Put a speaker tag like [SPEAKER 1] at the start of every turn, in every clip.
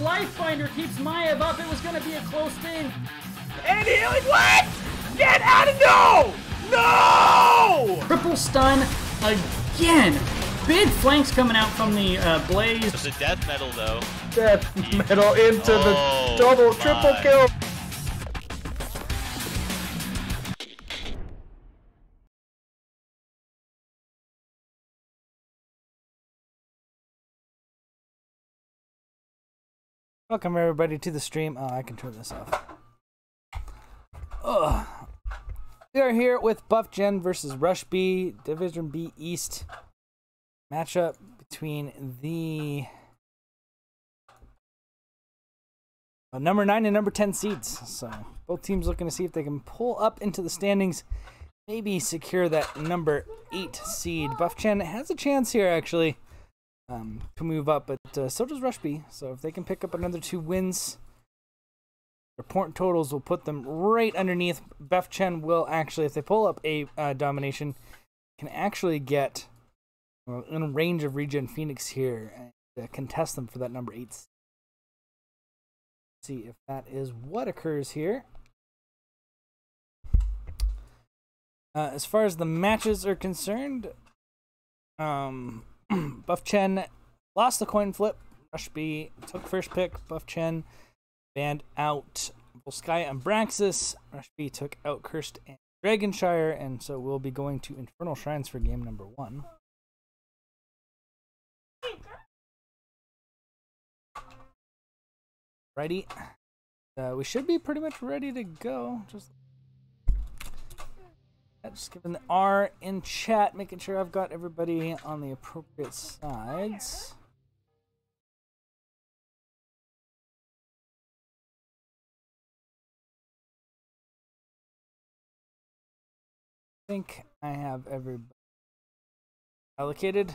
[SPEAKER 1] The life finder keeps Maiev up. It was going to be a close thing.
[SPEAKER 2] And healing. What? Get out of no! No!
[SPEAKER 1] Triple stun again. Big flanks coming out from the uh, Blaze.
[SPEAKER 3] It's a death metal though.
[SPEAKER 2] Death metal into
[SPEAKER 3] Oh,
[SPEAKER 2] the double, triple
[SPEAKER 3] my.
[SPEAKER 2] kill.
[SPEAKER 4] Welcome everybody to the stream. Oh, I can turn this off. Ugh. We are here with Buff Chen versus Rush B, Division B East matchup between the uh, number nine and number ten seeds. So both teams looking to see if they can pull up into the standings, maybe secure that number eight seed. Buff Chen has a chance here actually um, to move up, but uh, so does Rush B. So if they can pick up another two wins, their point totals will put them right underneath. Buff Chen will actually, if they pull up a uh, domination, can actually get uh, in range of Regen Phoenix here and uh, contest them for that number eight. seed. See if that is what occurs here. Uh, as far as the matches are concerned, um, Buff Chen lost the coin flip. Rush B took first pick. Buff Chen banned out Volskaya and Braxis. Rush B took out Cursed and Dragonshire, and so we'll be going to Infernal Shrines for game number one. Righty. Uh, we should be pretty much ready to go. Just just giving the R in chat, making sure I've got everybody on the appropriate sides. I think I have everybody allocated.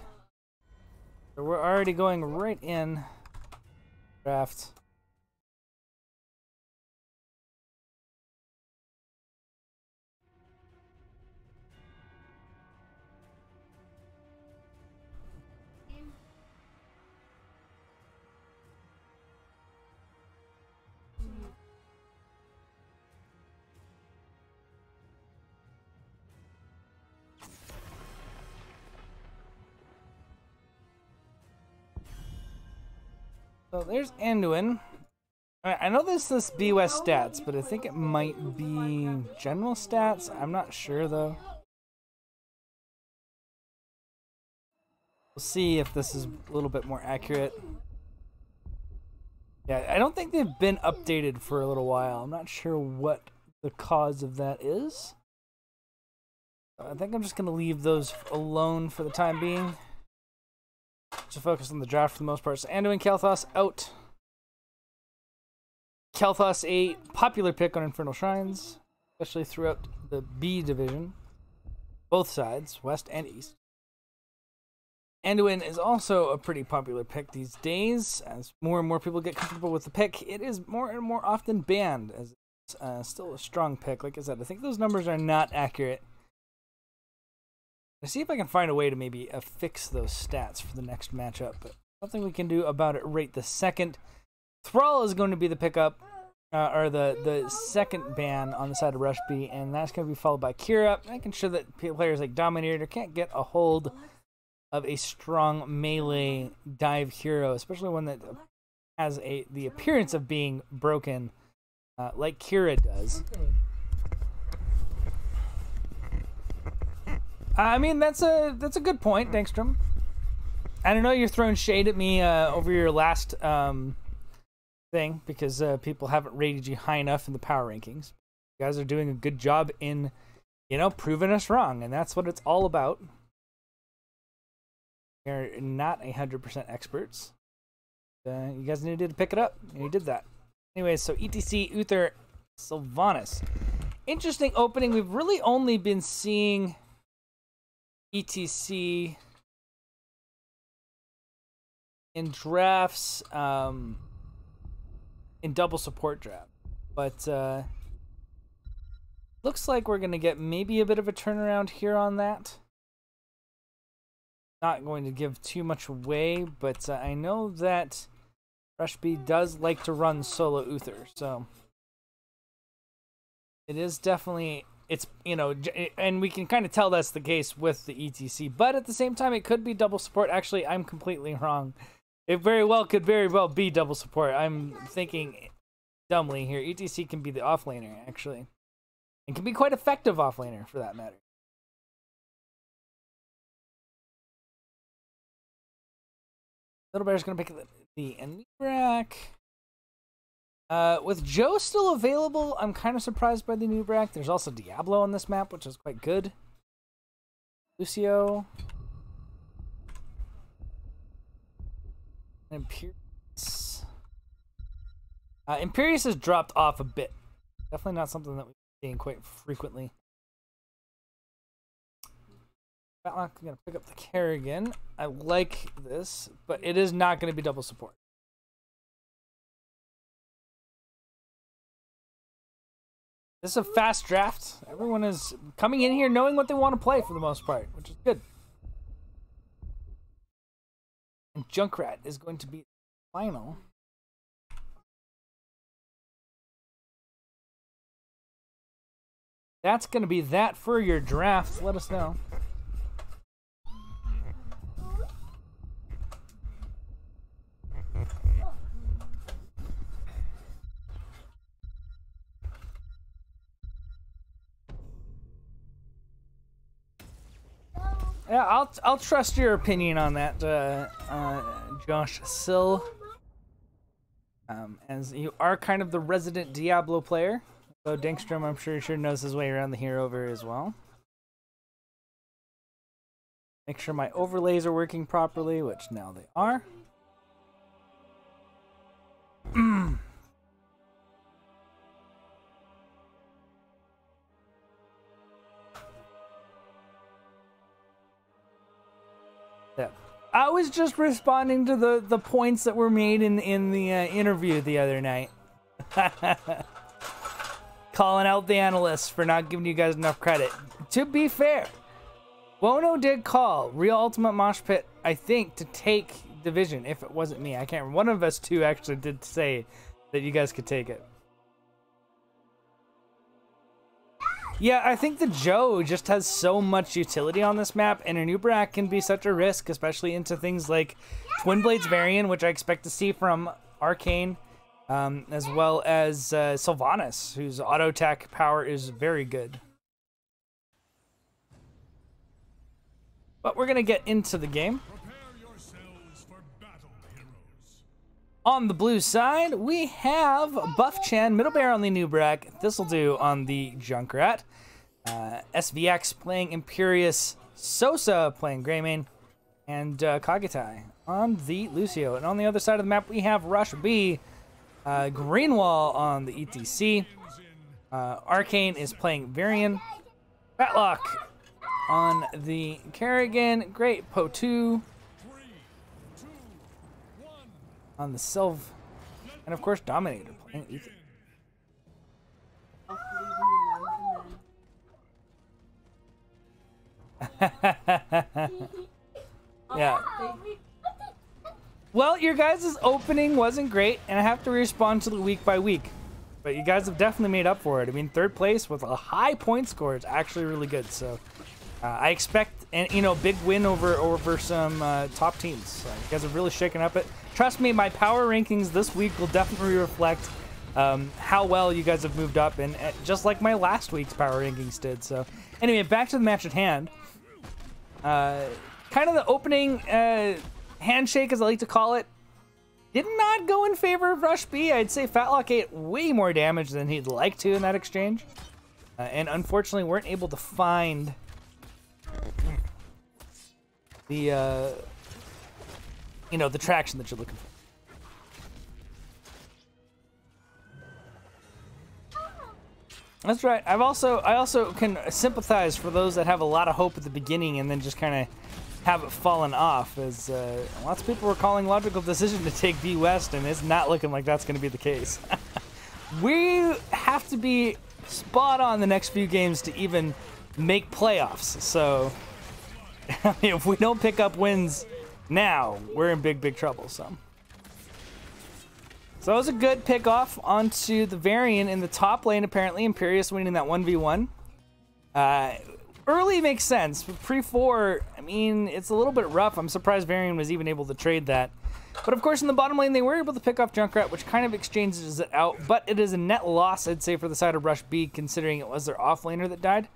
[SPEAKER 4] So we're already going right in draft. So there's Anduin. I know this is B West stats, but I think it might be general stats. I'm not sure though. We'll see if this is a little bit more accurate. Yeah, I don't think they've been updated for a little while. I'm not sure what the cause of that is. I think I'm just going to leave those alone for the time being. To focus on the draft for the most part. So Anduin Kalthos out. Kalthos a popular pick on Infernal Shrines, especially throughout the B division. Both sides, west and east. Anduin is also a pretty popular pick these days. As more and more people get comfortable with the pick, it is more and more often banned as it's uh, still a strong pick. Like I said, I think those numbers are not accurate. Let's see if I can find a way to maybe affix those stats for the next matchup. But nothing we can do about it right the second. Thrall is going to be the pickup, uh, or the, the second ban on the side of Rush B, and that's going to be followed by Qhira, making sure that players like Dominator can't get a hold of a strong melee dive hero, especially one that has a the appearance of being broken, uh, like Qhira does. I mean, that's a that's a good point, Dankstrom. I don't know you're throwing shade at me uh, over your last um, thing because uh, people haven't rated you high enough in the power rankings. You guys are doing a good job in, you know, proving us wrong, and that's what it's all about. You're not a hundred percent experts. Uh, you guys needed to pick it up, and you did that. Anyways, so ETC Uther Sylvanas. Interesting opening. We've really only been seeing ETC in drafts, um, in double support draft, but uh, looks like we're gonna get maybe a bit of a turnaround here on that. Not going to give too much away, but uh, I know that Rush B does like to run solo Uther, so it is definitely it's you know and we can kind of tell that's the case with the etc but at the same time it could be double support. Actually i'm completely wrong. It very well could very well be double support. I'm thinking dumbly here. Etc can be the offlaner actually. And can be quite effective offlaner for that matter. Little bear's gonna pick the, the Anub'arak. Uh, with Joe still available, I'm kind of surprised by the Anub'arak. There's also Diablo on this map, which is quite good. Lucio. Imperius. Uh, Imperius has dropped off a bit. Definitely not something that we're seeing quite frequently. I'm gonna pick up the Kerrigan. I like this, but it is not gonna be double support. This is a fast draft. Everyone is coming in here knowing what they want to play for the most part, which is good. And Junkrat is going to be final. That's going to be that for your draft. Let us know. Yeah, I'll I'll trust your opinion on that, uh, uh, Josh Sill. Um, as you are kind of the resident Diablo player, so Dinkstrom, I'm sure sure knows his way around the hero over as well. Make sure my overlays are working properly, which now they are. I was just responding to the, the points that were made in in the uh, interview the other night. Calling out the analysts for not giving you guys enough credit. To be fair, Bono did call Real Ultimate Mosh Pit, I think, to take Division, if it wasn't me. I can't remember. One of us two actually did say that you guys could take it. Yeah, I think the Joe just has so much utility on this map, and a Anub'arak can be such a risk, especially into things like Twin Blades Varian, which I expect to see from Arcane, um, as well as uh, Sylvanas, whose auto attack power is very good. But we're going to get into the game. On the blue side, we have Buff Chen, Middle Bear on the Anub'arak, Thistledew on the Junkrat, uh, SVX playing Imperius, Sosa playing Greymane, and uh, Kagetai on the Lucio. And on the other side of the map, we have Rush B, uh, Greenwall on the ETC, uh, Arcane is playing Varian, Fatlock on the Kerrigan, Great Po2, on the Sylve, and of course Dominator playing Uther. yeah. Well, your guys' opening wasn't great, and I have to respond to the week by week. But you guys have definitely made up for it. I mean, third place with a high point score is actually really good. So uh, I expect, and you know, big win over over some uh, top teams. Uh, you guys have really shaken up it trust me, my power rankings this week will definitely reflect um, how well you guys have moved up, and uh, just like my last week's power rankings did. So, anyway, back to the match at hand. Uh, kind of the opening uh, handshake, as I like to call it, did not go in favor of Rush B. I'd say Fatlock ate way more damage than he'd like to in that exchange, uh, and unfortunately weren't able to find the uh, you know, the traction that you're looking for. That's right. I've also I also can sympathize for those that have a lot of hope at the beginning and then just kind of have it fallen off. As uh, lots of people were calling logical decision to take B West, and it's not looking like that's going to be the case. we have to be spot on the next few games to even make playoffs. So if we don't pick up wins now we're in big, big trouble. So So that was a good pick off onto the Varian in the top lane, apparently. Imperius winning that 1v1. Uh, early makes sense, but pre 4, I mean, it's a little bit rough. I'm surprised Varian was even able to trade that. But of course, in the bottom lane, they were able to pick off Junkrat, which kind of exchanges it out. But it is a net loss, I'd say, for the side of Rush B, considering it was their offlaner that died.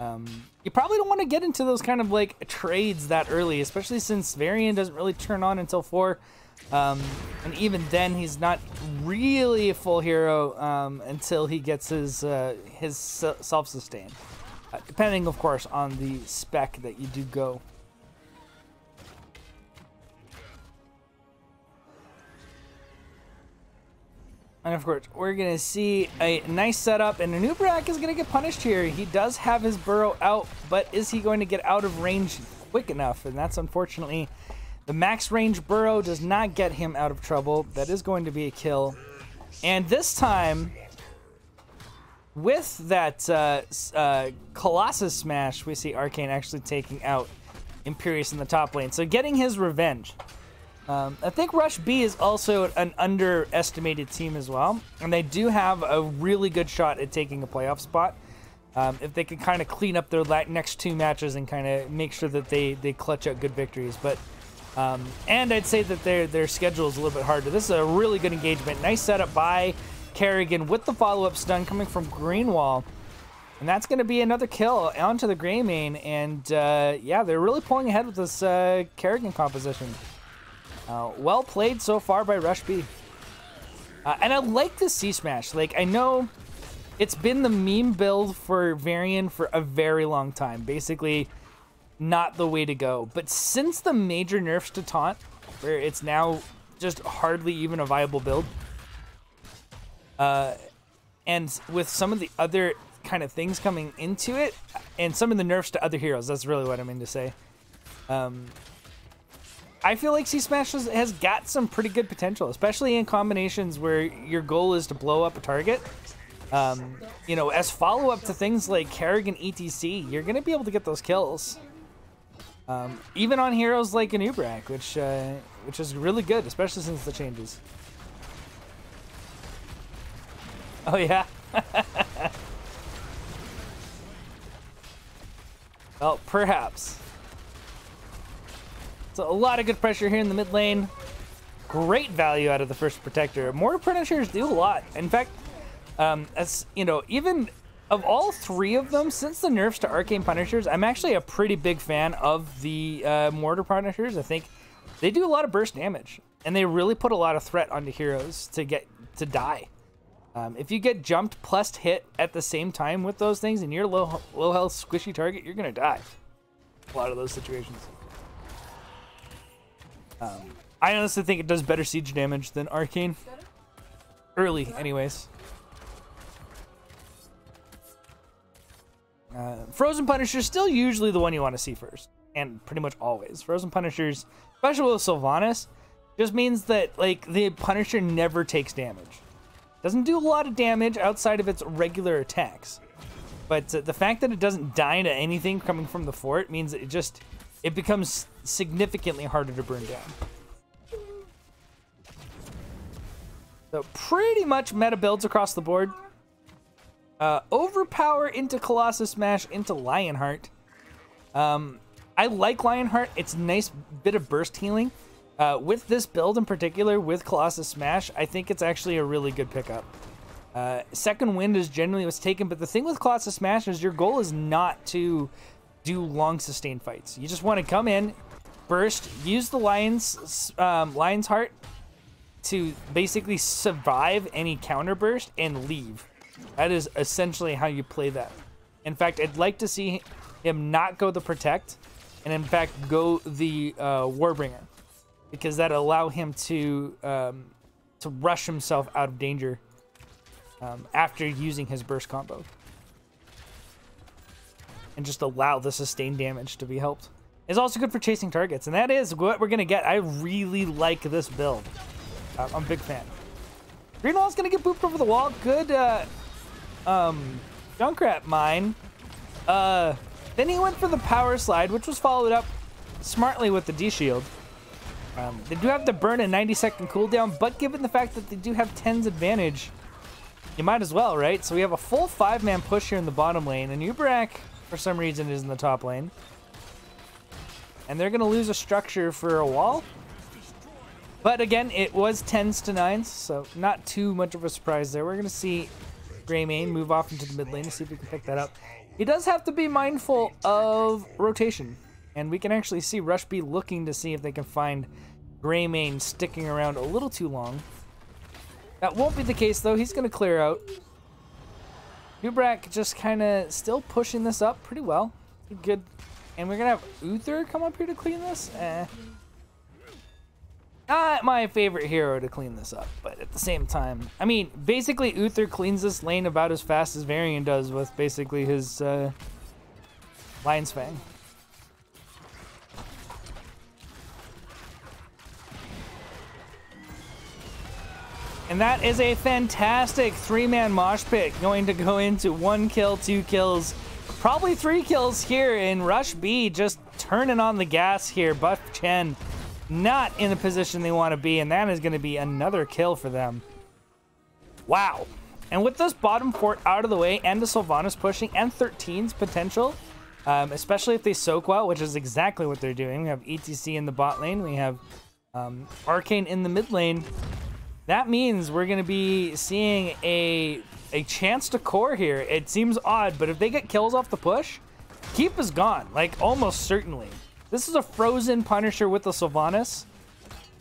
[SPEAKER 4] Um, you probably don't want to get into those kind of like trades that early, especially since Varian doesn't really turn on until 4. Um, and even then, he's not really a full hero um, until he gets his uh, his self sustain, uh, depending, of course, on the spec that you do go. And of course, we're going to see a nice setup, and Anub'arak is going to get punished here. He does have his burrow out, but is he going to get out of range quick enough? And that's unfortunately the max range burrow does not get him out of trouble. That is going to be a kill. And this time, with that uh, uh, Colossus smash, we see Arcane actually taking out Imperius in the top lane. So getting his revenge. Um, I think Rush B is also an underestimated team as well. And they do have a really good shot at taking a playoff spot. Um, if they can kind of clean up their next two matches and kind of make sure that they, they clutch out good victories. But um, and I'd say that their their schedule is a little bit harder. This is a really good engagement. Nice setup by Kerrigan with the follow-up stun coming from Greenwall. And that's going to be another kill onto the Greymane. And uh, yeah, they're really pulling ahead with this uh, Kerrigan composition. Uh, well played so far by Rush. Uh, and I like the C Smash. Like, I know it's been the meme build for Varian for a very long time. Basically, not the way to go. But since the major nerfs to Taunt, where it's now just hardly even a viable build, uh, and with some of the other kind of things coming into it, and some of the nerfs to other heroes, that's really what I mean to say. Um, I feel like C Smash has, has got some pretty good potential, especially in combinations where your goal is to blow up a target. Um, you know, as follow up to things like Kerrigan ETC, you're going to be able to get those kills. Um, even on heroes like Anub'arak, which uh, which is really good, especially since the changes. Oh yeah. well, perhaps. So a lot of good pressure here in the mid lane. Great value out of the first protector. Mortar Punishers do a lot. In fact, um, as you know, even of all three of them, since the nerfs to Arcane Punishers, I'm actually a pretty big fan of the uh, Mortar Punishers. I think they do a lot of burst damage, and they really put a lot of threat onto heroes to get to die. Um, if you get jumped plus hit at the same time with those things, and you're low low health squishy target, you're gonna die. A lot of those situations. Um, I honestly think it does better siege damage than Arcane. Early, anyways. Uh, Frozen Punisher's still usually the one you want to see first, and pretty much always. Frozen Punishers, especially with Sylvanas, just means that like the Punisher never takes damage. Doesn't do a lot of damage outside of its regular attacks, but uh, the fact that it doesn't die to anything coming from the fort means it just it becomes significantly harder to burn down. So pretty much meta builds across the board. Uh, overpower into Colossus Smash into Lionheart. Um, I like Lionheart. It's a nice bit of burst healing. Uh, with this build in particular, with Colossus Smash, I think it's actually a really good pickup. Uh, second wind is generally what's taken, but the thing with Colossus Smash is your goal is not to do long sustained fights. You just want to come in, burst, use the Lion's um, Lion's Heart to basically survive any counter burst and leave. That is essentially how you play that. In fact, I'd like to see him not go the Protect, and in fact go the uh, Warbringer, because that allow him to um, to rush himself out of danger um, after using his burst combo, and just allow the sustained damage to be helped. It's also good for chasing targets, and that is what we're gonna get. I really like this build. Uh, I'm a big fan. Greenwall's gonna get booped over the wall. Good uh, um, Junkrat mine. Uh, then he went for the power slide, which was followed up smartly with the D shield. Um, they do have to burn a 90 second cooldown, but given the fact that they do have 10's advantage, you might as well, right? So we have a full five man push here in the bottom lane, and Ubrak, for some reason, is in the top lane. And they're going to lose a structure for a wall. But again, it was 10s to 9s, so not too much of a surprise there. We're going to see Greymane move off into the mid lane to see if we can pick that up. He does have to be mindful of rotation. And we can actually see Rush B looking to see if they can find Greymane sticking around a little too long. That won't be the case, though. He's going to clear out. Ubrak just kind of still pushing this up pretty well. Good. And we're to have Uther come up here to clean this? Eh. Not my favorite hero to clean this up, but at the same time, I mean, basically Uther cleans this lane about as fast as Varian does with basically his uh, Lion's Fang. And that is a fantastic three-man mosh pit going to go into one kill, two kills, probably three kills here in Rush B just turning on the gas here. Buff Chen not in the position they want to be, and that is going to be another kill for them. Wow. And with this bottom fort out of the way and the Sylvanas pushing and 13's potential, um, especially if they soak well, which is exactly what they're doing. We have ETC in the bot lane. We have um, Arcane in the mid lane. That means we're going to be seeing a a chance to core here. It seems odd, but if they get kills off the push, Keep is gone, like almost certainly. This is a frozen Punisher with the Sylvanas.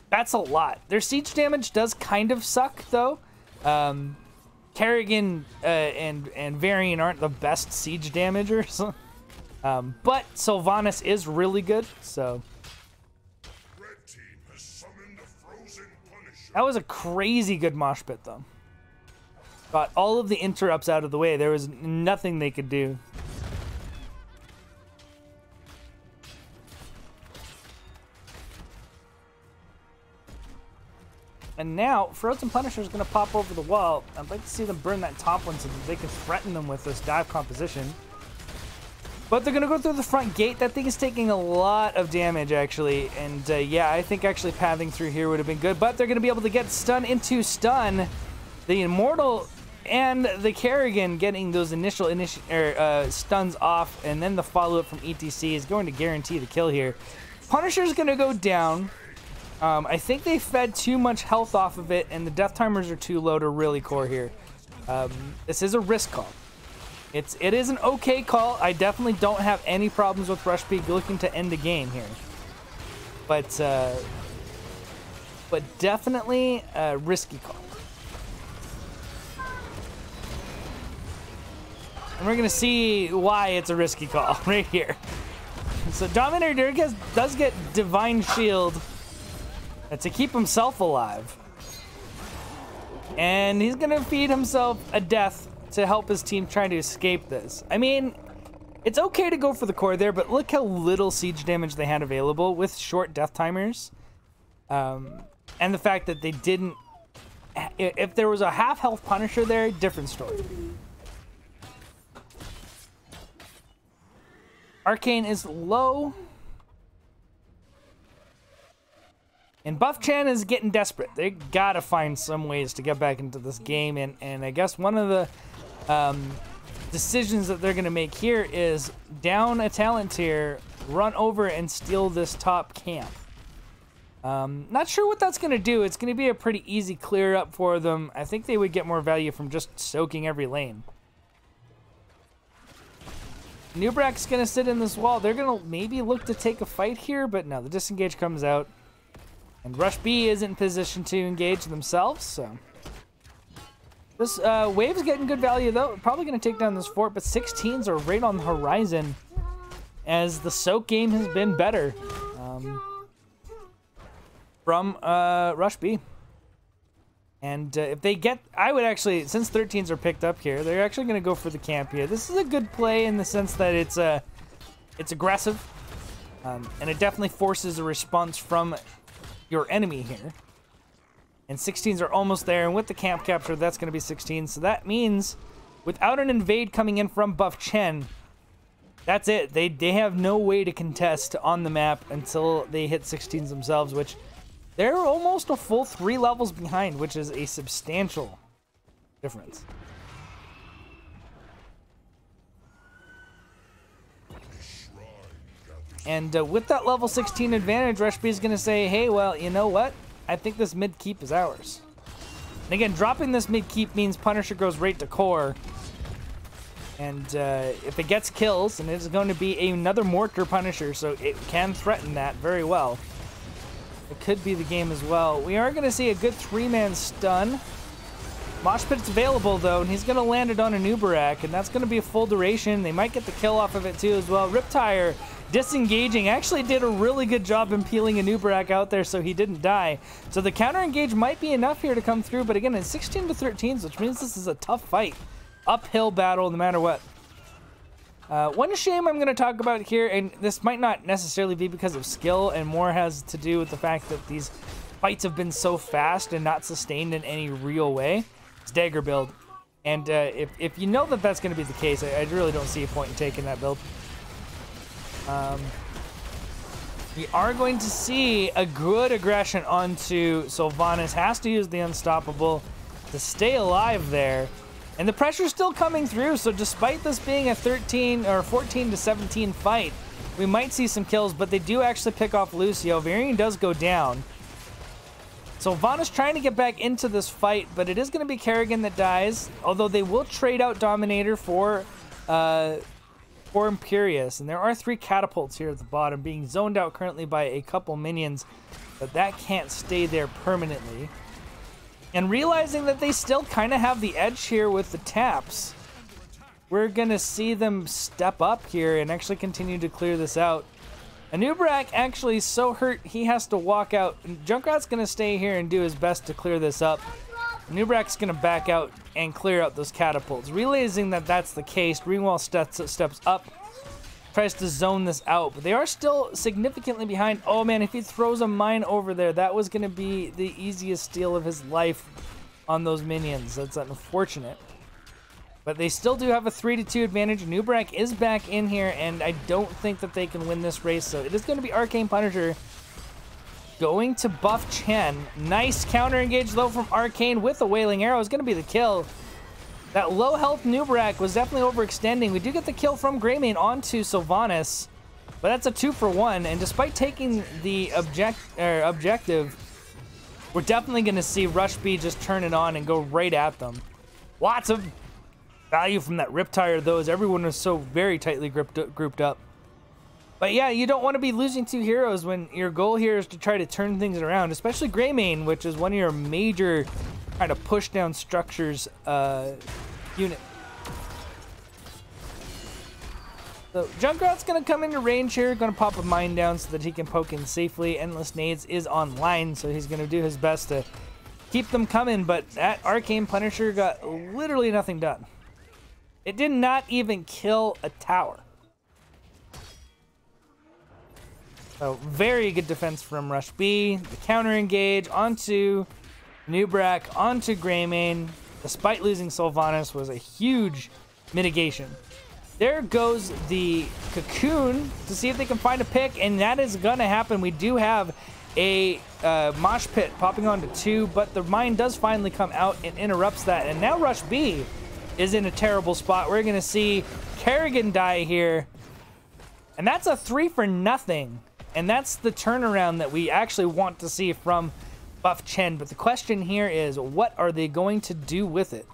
[SPEAKER 4] That's a lot. Their siege damage does kind of suck, though. Um, Kerrigan uh, and, and Varian aren't the best siege damagers. um, but Sylvanas is really good, so... That was a crazy good mosh pit, though. Got all of the interrupts out of the way. There was nothing they could do. And now, Frozen Punisher is going to pop over the wall. I'd like to see them burn that top one so that they can threaten them with this dive composition. But they're going to go through the front gate. That thing is taking a lot of damage, actually. And uh, yeah, I think actually pathing through here would have been good. But they're going to be able to get stun into stun. The Immortal and the Kerrigan getting those initial initi er, uh, stuns off. And then the follow-up from ETC is going to guarantee the kill here. Punisher's going to go down. Um, I think they fed too much health off of it, and the death timers are too low to really core here. Um, this is a risk call. It's it is an okay call. I definitely don't have any problems with Rush B looking to end the game here, but uh, but definitely a risky call. And we're gonna see why it's a risky call right here. So Dominator does get Divine Shield to keep himself alive. And he's gonna feed himself a death to help his team try to escape this. I mean, it's okay to go for the core there, but look how little siege damage they had available with short death timers. Um, and the fact that they didn't... If there was a half health Punisher there, different story. Arcane is low. And Buff Chen is getting desperate. They gotta find some ways to get back into this game, and, and I guess one of the um, decisions that they're gonna make here is down a talent tier, run over and steal this top camp. Um, not sure what that's gonna do. It's gonna be a pretty easy clear up for them. I think they would get more value from just soaking every lane. Nubrak's gonna sit in this wall. They're gonna maybe look to take a fight here, but no, the disengage comes out. And Rush B is in position to engage themselves, so... This uh, wave's getting good value, though. Probably going to take down this fort, but 16s are right on the horizon as the soak game has been better um, from uh, Rush B. And uh, if they get, I would actually, since 13s are picked up here, they're actually going to go for the camp here. This is a good play in the sense that it's uh, it's aggressive, um, and it definitely forces a response from your enemy here. And 16s are almost there, and with the camp capture, that's going to be 16. So that means, without an invade coming in from Buff Chen, that's it. They, they have no way to contest on the map until they hit 16s themselves, which They're almost a full three levels behind, which is a substantial difference. And uh, with that level 16 advantage, Rush B is going to say, hey, well, you know what? I think this mid keep is ours. And again, dropping this mid keep means Punisher goes right to core. And uh, if it gets kills, and it's going to be another Mortar Punisher, so it can threaten that very well. It could be the game as well. We are going to see a good three-man stun. Mosh Pit's available, though, and he's going to land it on an Nubarak, and that's going to be a full duration. They might get the kill off of it, too, as well. Riptire disengaging actually did a really good job in peeling a Nubarak out there so he didn't die. So the counter engage might be enough here to come through, but again, it's 16 to 13, which means this is a tough fight. Uphill battle no matter what. Uh, one shame I'm going to talk about here, and this might not necessarily be because of skill, and more has to do with the fact that these fights have been so fast and not sustained in any real way. It's dagger build. And uh, if, if you know that that's going to be the case, I, I, really don't see a point in taking that build. Um, we are going to see a good aggression onto Sylvanas. Has to use the Unstoppable to stay alive there. And the pressure's still coming through, so despite this being a 13 or 14 to 17 fight, we might see some kills, but they do actually pick off Lucio. Varian does go down. So trying to get back into this fight, but it is going to be Kerrigan that dies, although they will trade out Dominator for uh, for Imperius. And there are three catapults here at the bottom, being zoned out currently by a couple minions, but that can't stay there permanently. And realizing that they still kind of have the edge here with the taps, we're going to see them step up here and actually continue to clear this out. Anub'arak actually so hurt he has to walk out. Junkrat's going to stay here and do his best to clear this up. Anub'arak's going to back out and clear out those catapults. Realizing that that's the case, Greenwall steps, steps up tries to zone this out, but they are still significantly behind. Oh man, if he throws a mine over there, that was going to be the easiest steal of his life on those minions. That's unfortunate. But they still do have a 3 to 2 advantage. Nubrak is back in here, and I don't think that they can win this race. So it is going to be Arcane Punisher going to buff Chen. Nice counter engage, though, from Arcane with a Wailing Arrow. is going to be the kill. That low health Nubrak was definitely overextending. We do get the kill from Greymane onto Sylvanas, but that's a two for one. And despite taking the object er, objective, we're definitely going to see Rush B just turn it on and go right at them. Lots of value from that Riptire, though, as everyone was so very tightly gripped, grouped up. But yeah, you don't want to be losing two heroes when your goal here is to try to turn things around, especially Greymane, which is one of your major kind of push down structures uh, unit. So Junkrat's gonna come into range here, gonna pop a mine down so that he can poke in safely. Endless Nades is online, so he's gonna do his best to keep them coming, but that Arcane Punisher got literally nothing done. It did not even kill a tower. So very good defense from Rush B. The counter engage onto Nubrak onto Greymane, despite losing Sylvanas, was a huge mitigation. There goes the Cocoon to see if they can find a pick, and that is going to happen. We do have a uh, Mosh Pit popping onto two, but the mine does finally come out and interrupts that. And now Rush B is in a terrible spot. We're going to see Kerrigan die here. And that's a three for nothing. And that's the turnaround that we actually want to see from buff Chen, but the question here is what are they going to do with it?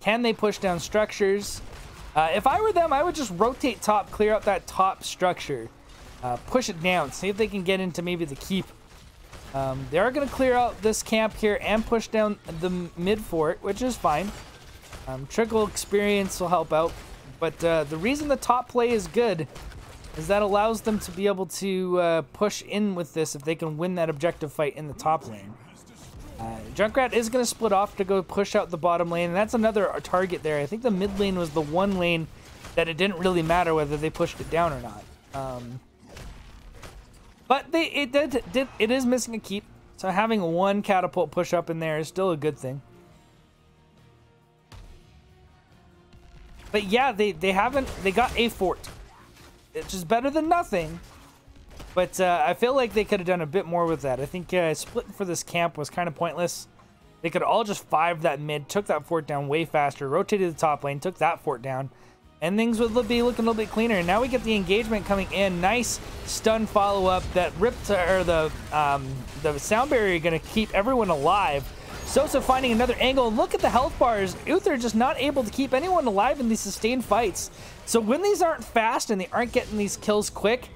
[SPEAKER 4] Can they push down structures? Uh, if I were them, I would just rotate top, clear out that top structure, uh, push it down, see if they can get into maybe the keep. Um, they are going to clear out this camp here and push down the mid fort, which is fine. Um, trickle experience will help out, but uh, the reason the top play is good is that allows them to be able to uh, push in with this if they can win that objective fight in the top lane. Uh, Junkrat is going to split off to go push out the bottom lane, and that's another target there. I think the mid lane was the one lane that it didn't really matter whether they pushed it down or not. Um, but they it did, did it is missing a keep, so having one catapult push up in there is still a good thing. But yeah, they they haven't they got a fort which is better than nothing. But uh, I feel like they could have done a bit more with that. I think uh, splitting for this camp was kind of pointless. They could all just five that mid, took that fort down way faster, rotated the top lane, took that fort down, and things would be looking a little bit cleaner. And now we get the engagement coming in. Nice stun follow up that ripped or the um, the sound barrier going to keep everyone alive. Sosa finding another angle. Look at the health bars. Uther just not able to keep anyone alive in these sustained fights. So when these aren't fast and they aren't getting these kills quick,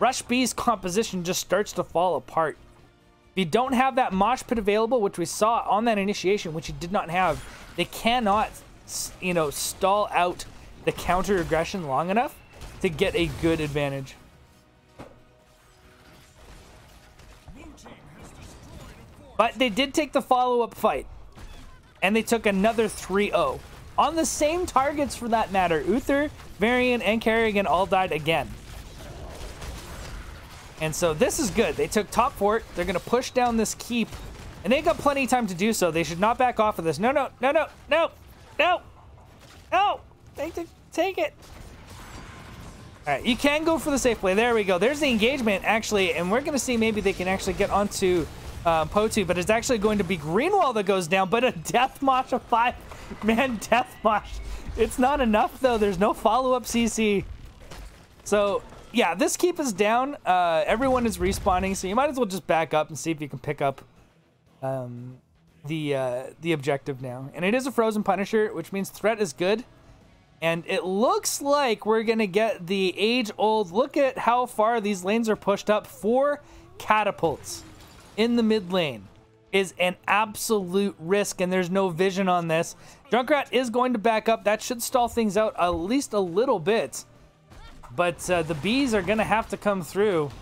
[SPEAKER 4] Rush B's composition just starts to fall apart. If you don't have that mosh pit available, which we saw on that initiation, which you did not have, they cannot, you know, stall out the counter aggression long enough to get a good advantage. But they did take the follow-up fight. And they took another 3-0. On the same targets for that matter. Uther, Varian, and Kerrigan all died again. And so this is good. They took top fort. They're going to push down this keep. And they got plenty of time to do so. They should not back off of this. No, no, no, no, no, no, no. Take, take, take it. All right, you can go for the safe play. There we go. There's the engagement, actually. And we're going to see maybe they can actually get onto uh, Potu. But it's actually going to be Greenwall that goes down. But a Death Mosh, a five-man Death Mosh. It's not enough, though. There's no follow-up CC. So yeah, this keep is down. Uh, everyone is respawning, so you might as well just back up and see if you can pick up um, the uh, the objective now. And it is a frozen Punisher, which means threat is good. And it looks like we're gonna get the age-old. Look at how far these lanes are pushed up. Four catapults in the mid lane is an absolute risk, and there's no vision on this. Junkrat is going to back up. That should stall things out at least a little bit. But uh, the bees are going to have to come through.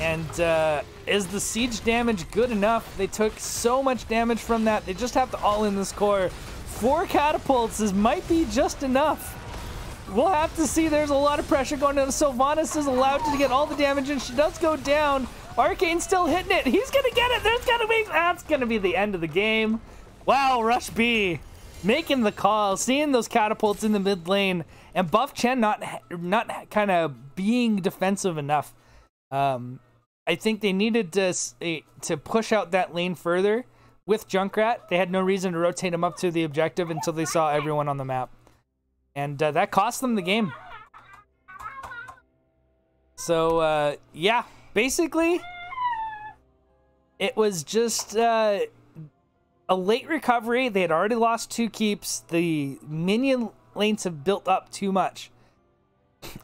[SPEAKER 4] And uh, is the siege damage good enough? They took so much damage from that. They just have to all in this core. Four catapults is might be just enough. We'll have to see. There's a lot of pressure going on. Sylvanas is allowed to get all the damage, and she does go down. Arcane still hitting it. He's going to get it. There's going to be... That's going to be the end of the game. Wow, Rush B making the call, seeing those catapults in the mid lane, and Buff Chen not not kind of being defensive enough. Um, I think they needed to to push out that lane further with Junkrat. They had no reason to rotate him up to the objective until they saw everyone on the map, and uh, that cost them the game. So uh, yeah, basically, it was just. Uh, a late recovery. They had already lost two keeps. The minion lanes have built up too much.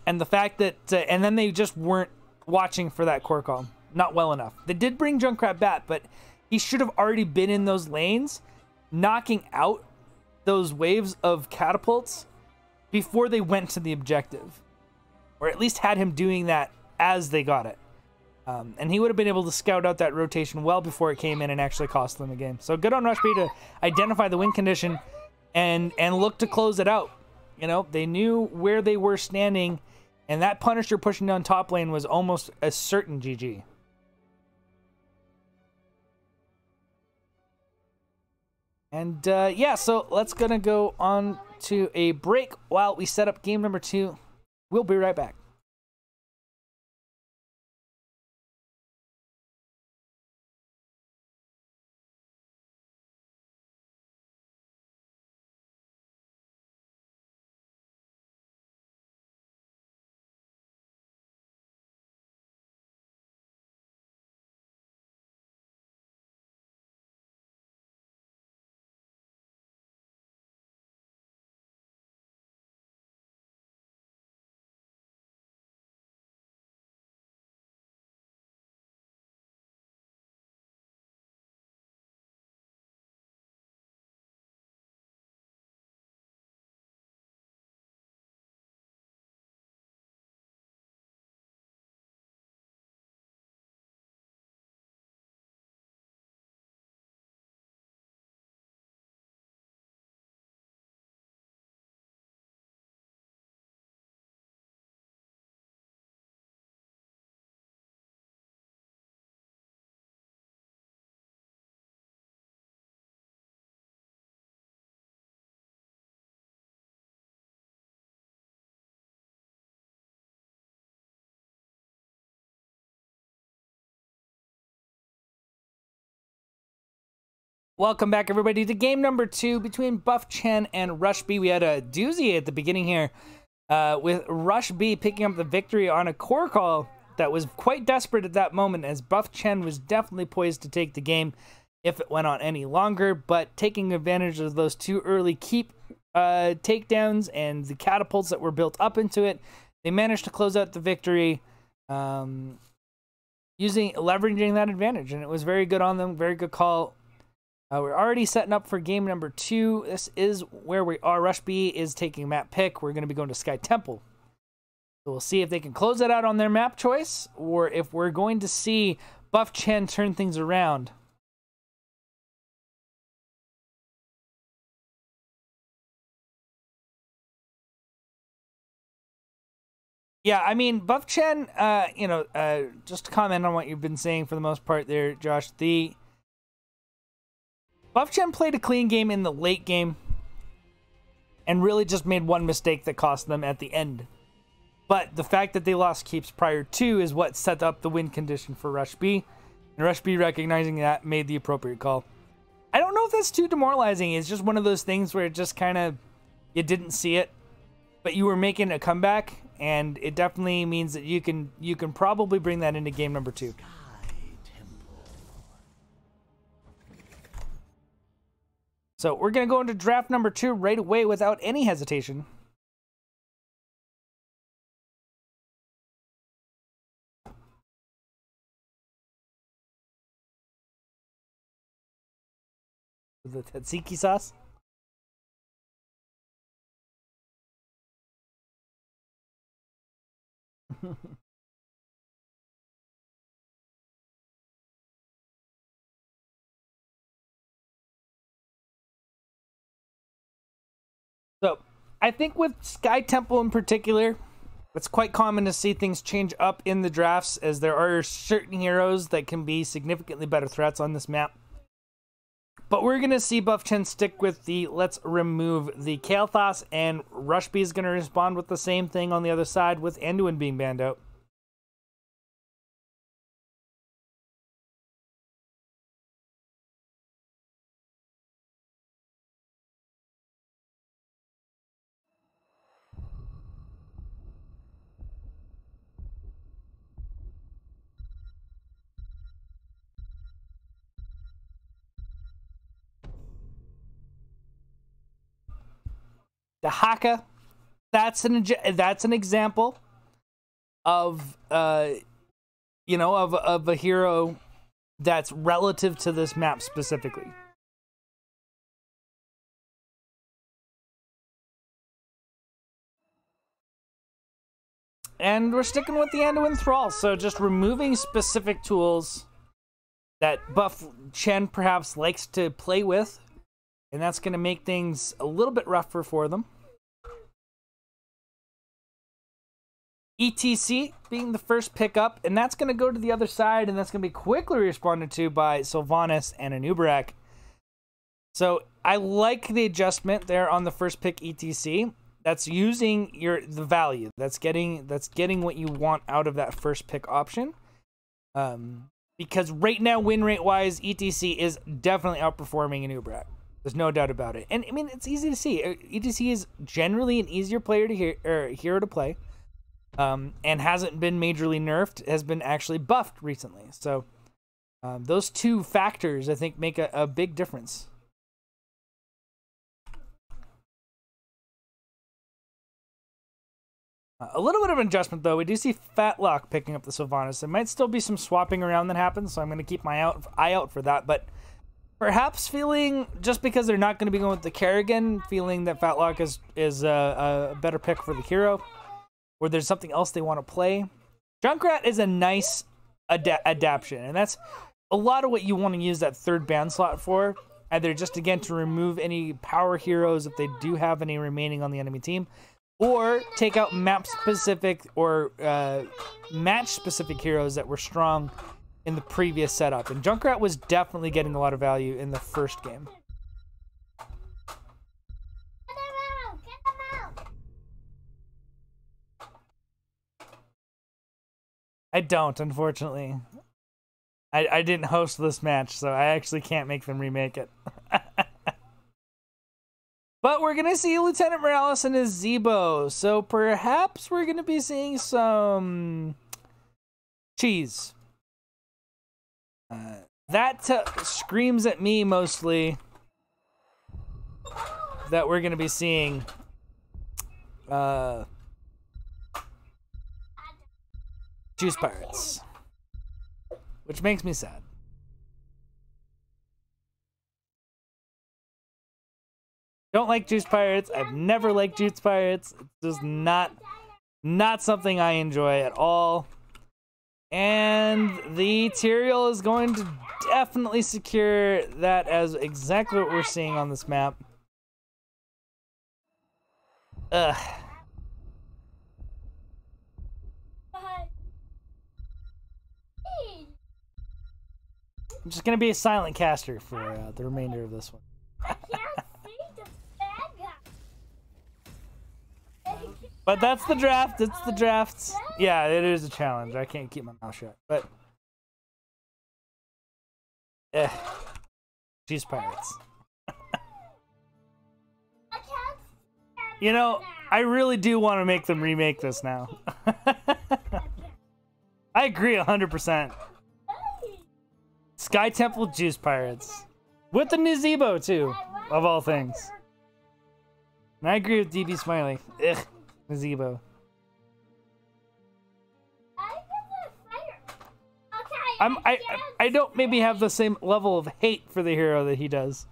[SPEAKER 4] And the fact that, uh, and then they just weren't watching for that core call. Not well enough. They did bring Junkrat back, but he should have already been in those lanes, knocking out those waves of catapults before they went to the objective. Or at least had him doing that as they got it. Um, and he would have been able to scout out that rotation well before it came in and actually cost them a game. So good on Rush B to identify the win condition and and look to close it out. You know, they knew where they were standing, and that Punisher pushing down top lane was almost a certain GG. And uh, yeah, so let's gonna go on to a break while we set up game number two. We'll be right back. Welcome back, everybody, to game number two between Buff Chen and Rush B. We had a doozy at the beginning here uh, with Rush B picking up the victory on a core call that was quite desperate at that moment, as Buff Chen was definitely poised to take the game if it went on any longer, but taking advantage of those two early keep uh, takedowns and the catapults that were built up into it, they managed to close out the victory. Um, using leveraging that advantage, and it was very good on them. Very good call. Uh, we're already setting up for game number two. This is where we are. Rush B is taking map pick. We're going to be going to Sky Temple. So we'll see if they can close it out on their map choice, or if we're going to see Buff Chen turn things around. Yeah, I mean, Buff Chen, uh, you know, uh, just to comment on what you've been saying for the most part there, Josh, the Buff Chen played a clean game in the late game and really just made one mistake that cost them at the end. But the fact that they lost keeps prior to is what set up the win condition for Rush B. And Rush B recognizing that made the appropriate call. I don't know if that's too demoralizing. It's just one of those things where it just kind of you didn't see it, but you were making a comeback and it definitely means that you can you can probably bring that into game number two. So we're gonna go into draft number two right away without any hesitation. The tzatziki sauce. I think with Sky Temple in particular, it's quite common to see things change up in the drafts as there are certain heroes that can be significantly better threats on this map. But we're going to see Buff Chen stick with the let's remove the Kael'thas, and Rush B is going to respond with the same thing on the other side with Anduin being banned out. Dehaka, that's an that's an example of uh you know of of a hero that's relative to this map specifically. And we're sticking with the Anduin Thrall, so just removing specific tools that Buff Chen perhaps likes to play with, and that's going to make things a little bit rougher for them. ETC being the first pickup, and that's going to go to the other side, and that's going to be quickly responded to by Sylvanas and Anub'arak. So I like the adjustment there on the first pick ETC. That's using your the value. That's getting that's getting what you want out of that first pick option. Um, because right now, win rate wise, ETC is definitely outperforming Anub'arak. There's no doubt about it. And I mean, it's easy to see. ETC is generally an easier player to hear or hero to play um, and hasn't been majorly nerfed, has been actually buffed recently. So um, those two factors, I think, make a, a big difference. A little bit of an adjustment, though. We do see Fatlock picking up the Sylvanas. There might still be some swapping around that happens, so I'm going to keep my out, eye out for that. But perhaps feeling, just because they're not going to be going with the Kerrigan, feeling that Fatlock is, is a, a better pick for the hero or there's something else they want to play. Junkrat is a nice ad- adaptation, and that's a lot of what you want to use that third band slot for. Either just again to remove any power heroes if they do have any remaining on the enemy team, or take out map specific or uh, match specific heroes that were strong in the previous setup. And Junkrat was definitely getting a lot of value in the first game. I don't, unfortunately. I, I didn't host this match, so I actually can't make them remake it. but we're gonna see Lieutenant Morales and his Zebo, so perhaps we're gonna be seeing some cheese. Uh, that screams at me mostly that we're gonna be seeing uh, Juice Pirates, which makes me sad. Don't like Juice Pirates. I've never liked Juice Pirates. It's just not not something I enjoy at all. And the Tyrael is going to definitely secure that as exactly what we're seeing on this map. Ugh. I'm just gonna be a silent caster for uh, the remainder of this one. But that's the draft. It's the draft. Yeah, it is a challenge. I can't keep my mouth shut. But, eh, she's pirates. you know, I really do want to make them remake this now. I agree 100%. Sky Temple Juice Pirates. With the new Zebo, too, of all things. And I agree with DB Smiley. Ugh. I'm, I I don't maybe have the same level of hate for the hero that he does,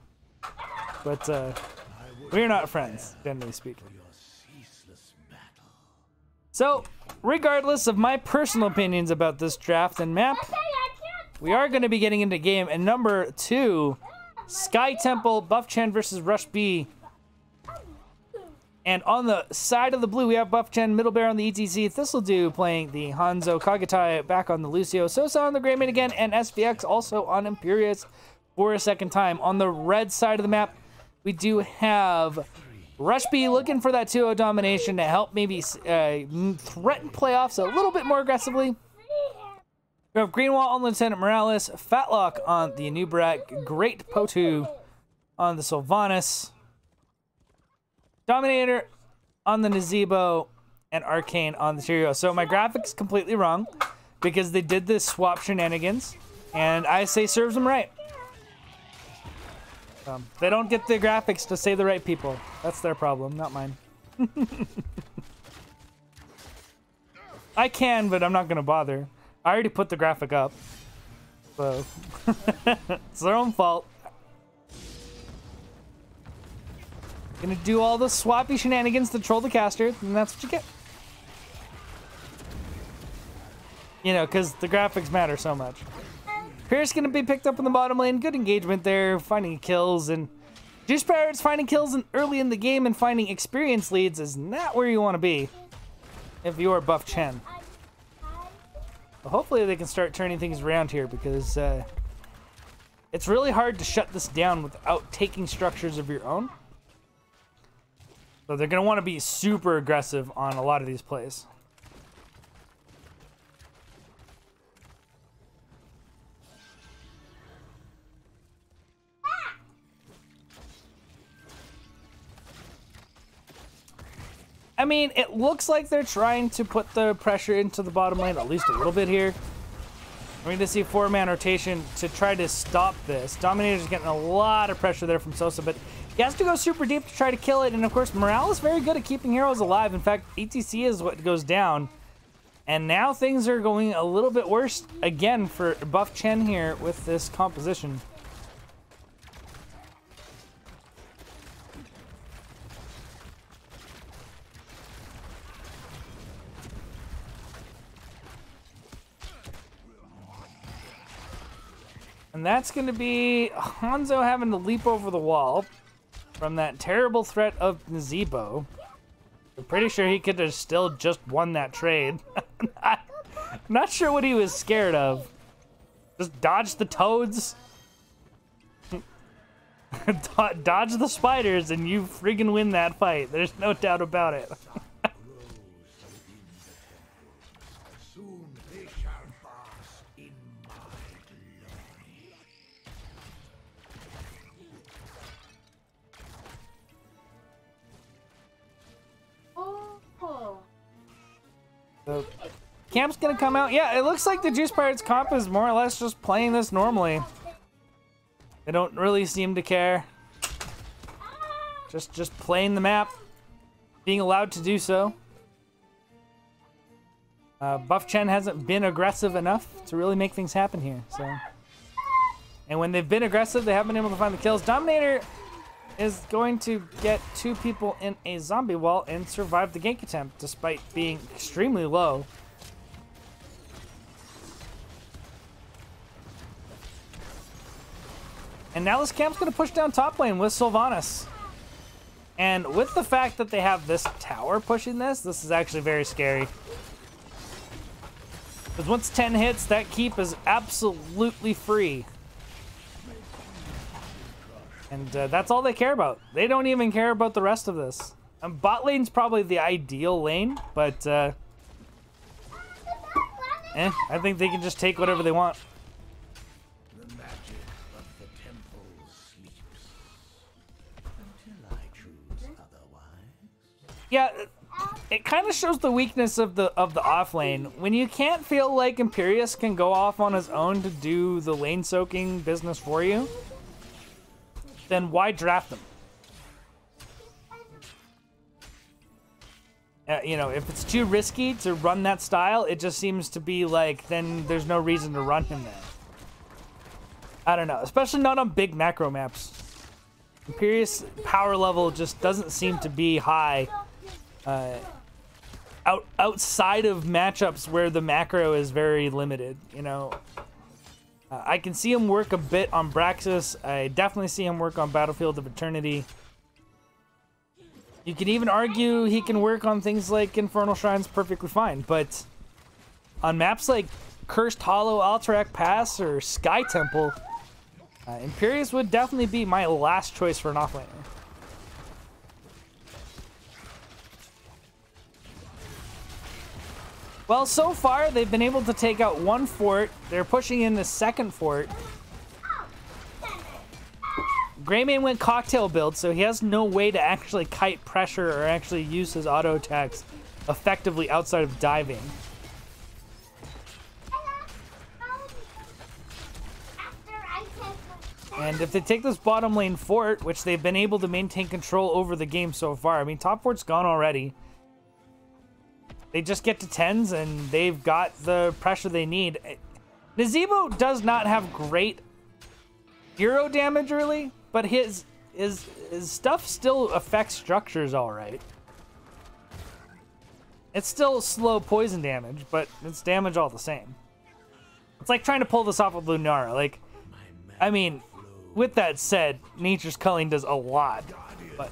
[SPEAKER 4] but uh, we're not friends, generally speaking. So, regardless of my personal opinions about this draft and map, we are going to be getting into game. And number two, Sky Temple, Buff Chen versus Rush B. And on the side of the blue, we have Buff Chen, Middle Bear on the ETC, Thistledew playing the Hanzo, Kagatai back on the Lucio, Sosa on the Greymane again, and SVX also on Imperius for a second time. On the red side of the map, we do have Rush B looking for that 2-0 domination to help maybe uh, threaten playoffs a little bit more aggressively. We have Greenwall on Lieutenant Morales, Fatlock on the Anub'arak, Great Potu on the Sylvanas, Dominator on the Nazeebo, and Arcane on the Tyrael. So my graphics completely wrong because they did this swap shenanigans, and I say serves them right. Um, they don't get the graphics to say the right people. That's their problem, not mine. I can, but I'm not gonna bother. I already put the graphic up. So, it's their own fault. Gonna do all the swappy shenanigans to troll the caster, and that's what you get. You know, because the graphics matter so much. Pierce gonna be picked up in the bottom lane. Good engagement there, finding kills, and Juice Pirates finding kills in, early in the game and finding experience leads is not where you want to be if you are Buff Chen. Hopefully they can start turning things around here because uh, it's really hard to shut this down without taking structures of your own. So they're going to want to be super aggressive on a lot of these plays. Mean, it looks like they're trying to put the pressure into the bottom lane at least a little bit here. We're going to see four-man rotation to try to stop this. Dominator's getting a lot of pressure there from Sosa, but he has to go super deep to try to kill it. And of course, Morale is very good at keeping heroes alive. In fact, ETC is what goes down. And now things are going a little bit worse again for Buff Chen here with this composition. And that's going to be Hanzo having to leap over the wall from that terrible threat of Nazeebo. I'm pretty sure he could have still just won that trade. not, not sure what he was scared of. Just dodge the toads. dodge the spiders and you friggin' win that fight. There's no doubt about it. So Camp's gonna come out. Yeah, it looks like the Juice Pirates comp is more or less just playing this normally. They don't really seem to care. Just just playing the map, being allowed to do so. Uh, Buff Chen hasn't been aggressive enough to really make things happen here. So, and when they've been aggressive, they haven't been able to find the kills. Dominator is going to get two people in a zombie wall and survive the gank attempt, despite being extremely low. And now this camp's going to push down top lane with Sylvanas. And with the fact that they have this tower pushing this, this is actually very scary. Because once 10 hits, that keep is absolutely free. And uh, that's all they care about. They don't even care about the rest of this. Um, bot lane's probably the ideal lane, but uh, eh, I think they can just take whatever they want.
[SPEAKER 3] The magic of the temple sleeps until I choose otherwise.
[SPEAKER 4] Yeah, it kind of shows the weakness of the of the off lane. When you can't feel like Imperius can go off on his own to do the lane soaking business for you, then why draft them? Uh, you know, if it's too risky to run that style, it just seems to be like then there's no reason to run him then. I don't know, especially not on big macro maps. Imperius power level just doesn't seem to be high uh, out outside of matchups where the macro is very limited. You know, uh, I can see him work a bit on Braxis. I definitely see him work on Battlefield of Eternity. You can even argue he can work on things like Infernal Shrines perfectly fine, but on maps like Cursed Hollow, Alterac Pass, or Sky Temple, uh, Imperius would definitely be my last choice for an offlaner. Well, so far, they've been able to take out one fort. They're pushing in the second fort. Greymane went cocktail build, so he has no way to actually kite pressure or actually use his auto attacks effectively outside of diving. And if they take this bottom lane fort, which they've been able to maintain control over the game so far, I mean, top fort's gone already. They just get to 10s and they've got the pressure they need. Nazeebo does not have great hero damage really, but his his his stuff still affects structures all right. It's still slow poison damage, but it's damage all the same. It's like trying to pull this off with Lunara. Like, I mean, with that said, Nature's Culling does a lot, but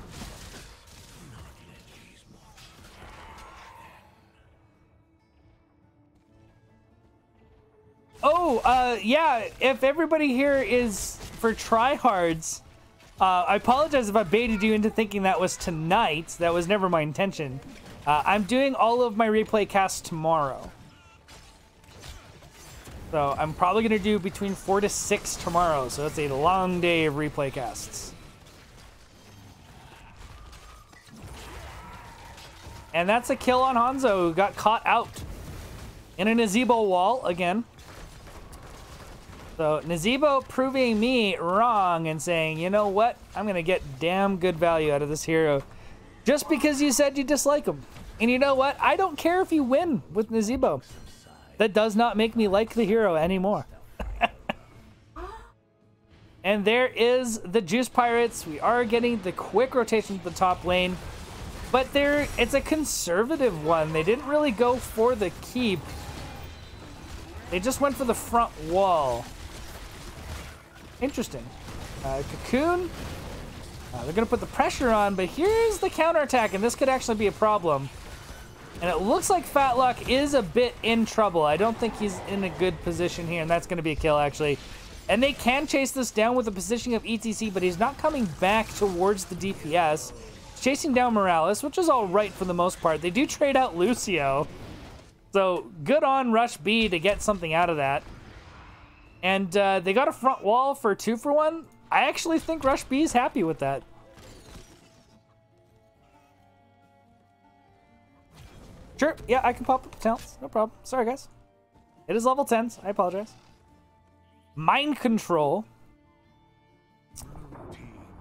[SPEAKER 4] Oh, uh, yeah. If everybody here is for tryhards, uh, I apologize if I baited you into thinking that was tonight. That was never my intention. Uh, I'm doing all of my replay casts tomorrow. So I'm probably going to do between four to six tomorrow. So it's a long day of replay casts. And that's a kill on Hanzo, who got caught out in an Nazeebo wall again. So Nazeebo proving me wrong and saying, you know what? I'm going to get damn good value out of this hero just because you said you dislike him. And you know what? I don't care if you win with Nazeebo. That does not make me like the hero anymore. and there is the Juice Pirates. We are getting the quick rotation to the top lane. But there, it's a conservative one. They didn't really go for the keep. They just went for the front wall. Interesting. Uh, Cocoon. Uh, they're going to put the pressure on, but here's the counterattack, and this could actually be a problem. And it looks like Fatlock is a bit in trouble. I don't think he's in a good position here, and that's going to be a kill, actually. And they can chase this down with the positioning of ETC, but he's not coming back towards the DPS. He's chasing down Morales, which is all right for the most part. They do trade out Lucio. So good on Rush B to get something out of that. And uh, they got a front wall for two for one. I actually think Rush B is happy with that. Sure, yeah, I can pop up the talents. No problem. Sorry, guys. It is level 10s. I apologize. Mind control.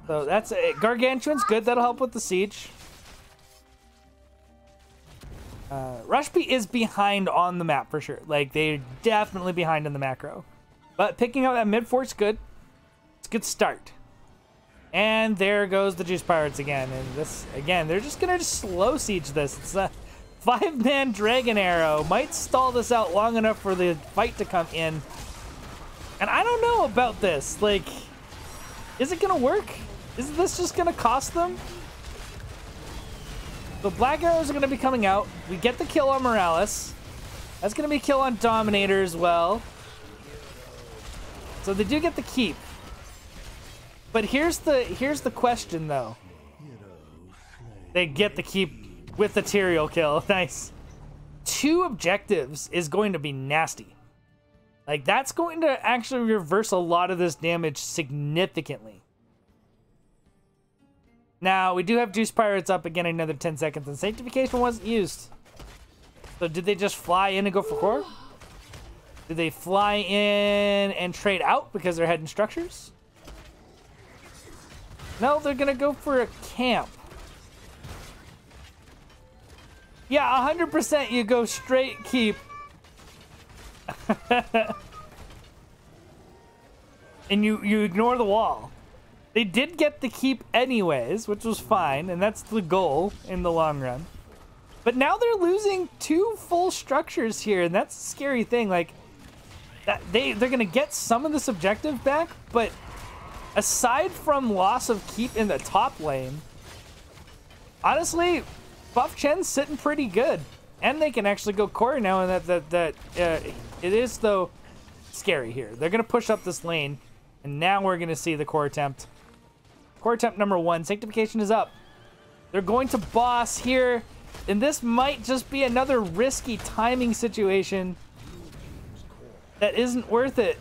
[SPEAKER 4] So that's it. Gargantuan's good. That'll help with the siege. Uh, Rush B is behind on the map for sure. Like, they're definitely behind in the macro. But picking up that mid fort's good. It's a good start. And there goes the Juice Pirates again. And this, again, they're just going to just slow siege this. It's a five-man Dragon Arrow. Might stall this out long enough for the fight to come in. And I don't know about this. Like, is it going to work? Is this just going to cost them? The Black Arrows are going to be coming out. We get the kill on Morales. That's going to be kill on Dominator as well. So they do get the keep. But here's the here's the question though. They get the keep with the Tyrael kill. Nice. Two objectives is going to be nasty. Like that's going to actually reverse a lot of this damage significantly. Now, we do have Juice Pirates up again another 10 seconds, and Sanctification wasn't used. So did they just fly in and go for core? Did they fly in and trade out because they're heading structures? No, they're gonna go for a camp. Yeah, 100% you go straight keep. and you, you ignore the wall. They did get the keep anyways, which was fine, and that's the goal in the long run. But now they're losing two full structures here, and that's a scary thing. Like, that they, they're to get some of this objective back, but aside from loss of keep in the top lane, honestly, Buff Chen's sitting pretty good. And they can actually go core now, and that, that, that uh, it is, though, scary here. They're to push up this lane, and now we're to see the core attempt. Core attempt number one. Sanctification is up. They're going to boss here. And this might just be another risky timing situation that isn't worth it.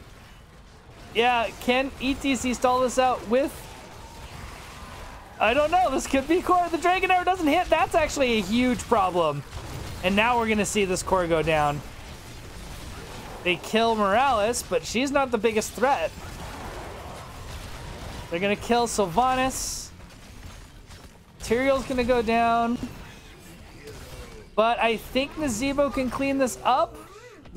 [SPEAKER 4] Yeah, can ETC stall this out with... I don't know. This could be core. The Dragon Arrow doesn't hit. That's actually a huge problem. And now we're going to see this core go down. They kill Morales, but she's not the biggest threat. They're gonna kill Sylvanas. Tyrael's gonna go down. But I think Nazeebo can clean this up.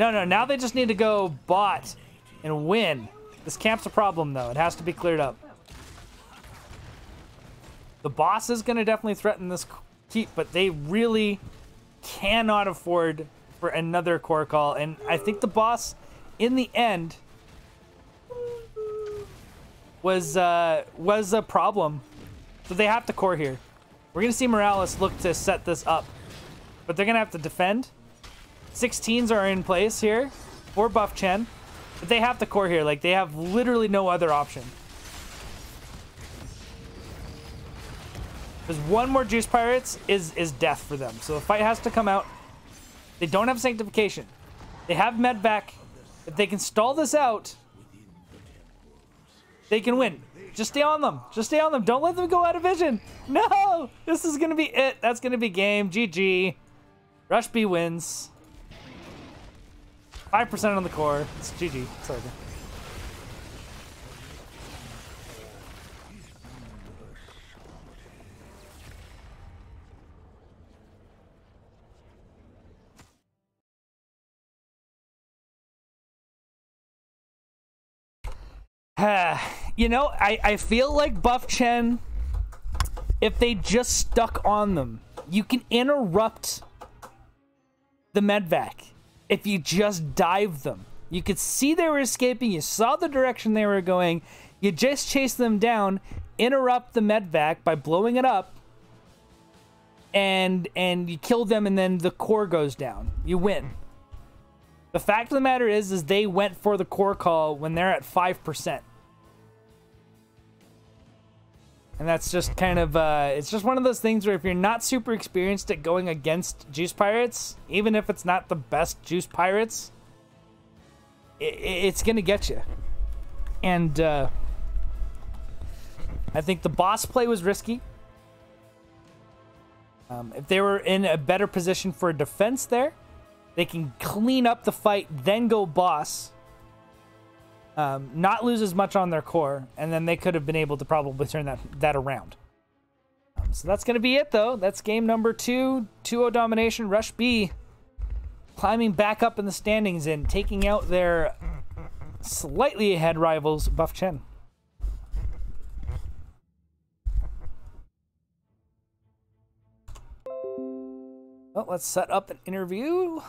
[SPEAKER 4] No, no, now they just need to go bot and win. This camp's a problem, though. It has to be cleared up. The boss is going to definitely threaten this keep, but they really cannot afford for another core call. And I think the boss, in the end, was uh, was a problem. So they have to core here. We're going to see Morales look to set this up. But they're going to have to defend. 16s are in place here for Buff Chen. But they have to core here. Like, they have literally no other option. Because one more Juice Pirates is, is death for them. So the fight has to come out. They don't have Sanctification. They have Medivac. If they can stall this out, they can win. Just stay on them. Just stay on them. Don't let them go out of vision. No! This is going to be it. That's going to be game. GG. Rush B wins. 5% on the core. It's GG. It's Sorry. you know, I, I feel like Buff Chen, if they just stuck on them, you can interrupt the medivac if you just dive them. You could see they were escaping, you saw the direction they were going, you just chase them down, interrupt the medivac by blowing it up, and and you kill them and then the core goes down. You win. The fact of the matter is is they went for the core call when they're at 5%. And that's just kind of, uh, it's just one of those things where if you're not super experienced at going against Juice Pirates, even if it's not the best Juice Pirates, it, it's going to get you. And uh, I think the boss play was risky. Um, if they were in a better position for a defense there, they can clean up the fight, then go boss. Um, not lose as much on their core, and then they could have been able to probably turn that that around. Um, so that's going to be it, though. That's game number two 2 0 domination. Rush B climbing back up in the standings and taking out their slightly ahead rivals, Buff Chen. Well, let's set up an interview.